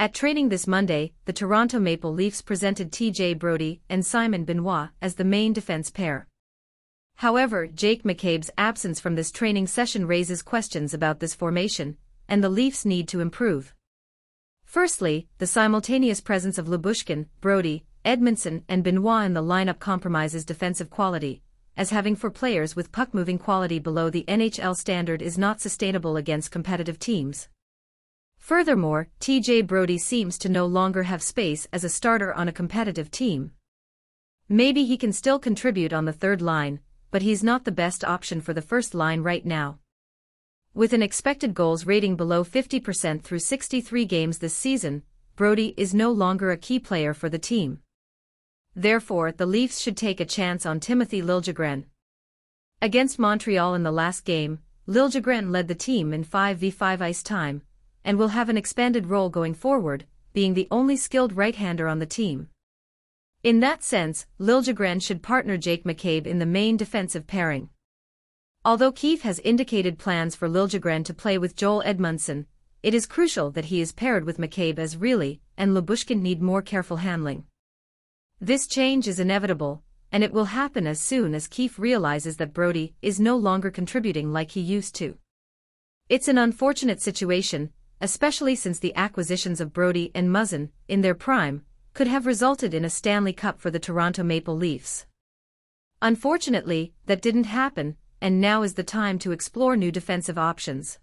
At training this Monday, the Toronto Maple Leafs presented TJ Brodie and Simon Benoit as the main defense pair. However, Jake McCabe's absence from this training session raises questions about this formation, and the Leafs need to improve. Firstly, the simultaneous presence of Lyubushkin, Brodie, Edmundson, and Benoit in the lineup compromises defensive quality, as having four players with puck-moving quality below the NHL standard is not sustainable against competitive teams. Furthermore, TJ Brodie seems to no longer have space as a starter on a competitive team. Maybe he can still contribute on the third line, but he's not the best option for the first line right now. With an expected goals rating below 50% through 63 games this season, Brodie is no longer a key player for the team. Therefore, the Leafs should take a chance on Timothy Liljegren. Against Montreal in the last game, Liljegren led the team in 5v5 ice time, and will have an expanded role going forward, being the only skilled right-hander on the team. In that sense, Liljegren should partner Jake McCabe in the main defensive pairing. Although Keefe has indicated plans for Liljegren to play with Joel Edmundson, it is crucial that he is paired with McCabe as Rielly and Lyubushkin need more careful handling. This change is inevitable, and it will happen as soon as Keefe realizes that Brodie is no longer contributing like he used to. It's an unfortunate situation, especially since the acquisitions of Brodie and Muzzin, in their prime, could have resulted in a Stanley Cup for the Toronto Maple Leafs. Unfortunately, that didn't happen, and now is the time to explore new defensive options.